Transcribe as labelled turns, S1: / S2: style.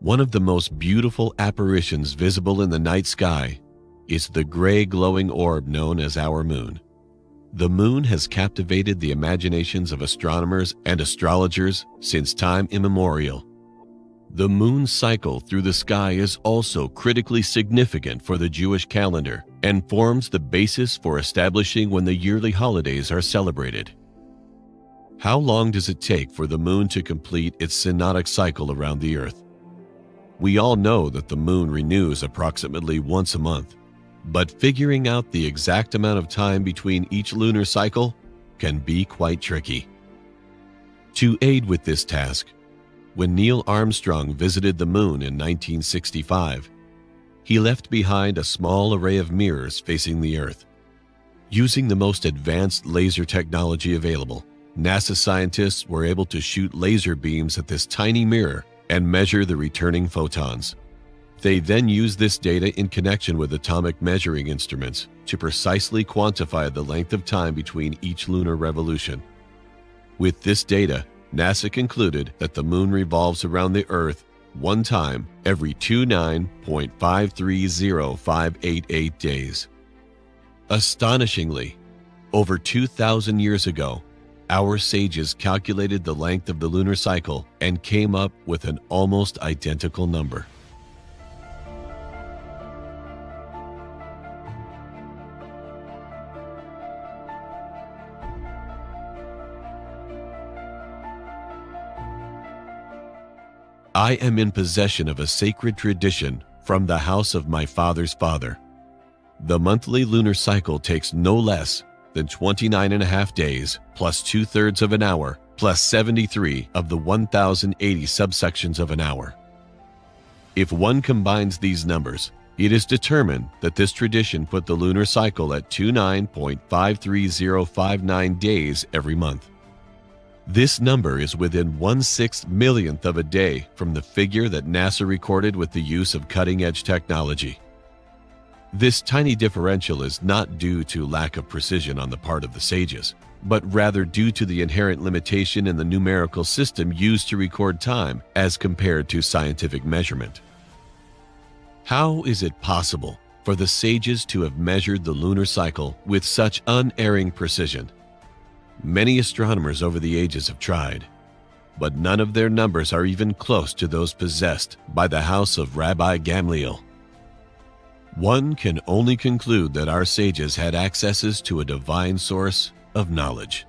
S1: One of the most beautiful apparitions visible in the night sky is the gray glowing orb known as our moon. The moon has captivated the imaginations of astronomers and astrologers since time immemorial. The moon's cycle through the sky is also critically significant for the Jewish calendar and forms the basis for establishing when the yearly holidays are celebrated. How long does it take for the moon to complete its synodic cycle around the Earth? We all know that the moon renews approximately once a month, but figuring out the exact amount of time between each lunar cycle can be quite tricky. To aid with this task, when Neil Armstrong visited the moon in 1965, he left behind a small array of mirrors facing the Earth. Using the most advanced laser technology available, NASA scientists were able to shoot laser beams at this tiny mirror and measure the returning photons. They then use this data in connection with atomic measuring instruments to precisely quantify the length of time between each lunar revolution. With this data, NASA concluded that the moon revolves around the Earth one time every 29.530588 days. Astonishingly, over 2,000 years ago, our sages calculated the length of the lunar cycle and came up with an almost identical number. I am in possession of a sacred tradition from the house of my father's father. The monthly lunar cycle takes no less than 29 and a half days plus two thirds of an hour plus 73 of the 1080 subsections of an hour. If one combines these numbers, it is determined that this tradition put the lunar cycle at 29.53059 days every month. This number is within one sixth millionth of a day from the figure that NASA recorded with the use of cutting edge technology. This tiny differential is not due to lack of precision on the part of the sages, but rather due to the inherent limitation in the numerical system used to record time as compared to scientific measurement. How is it possible for the sages to have measured the lunar cycle with such unerring precision? Many astronomers over the ages have tried, but none of their numbers are even close to those possessed by the house of Rabbi Gamliel. One can only conclude that our sages had accesses to a divine source of knowledge.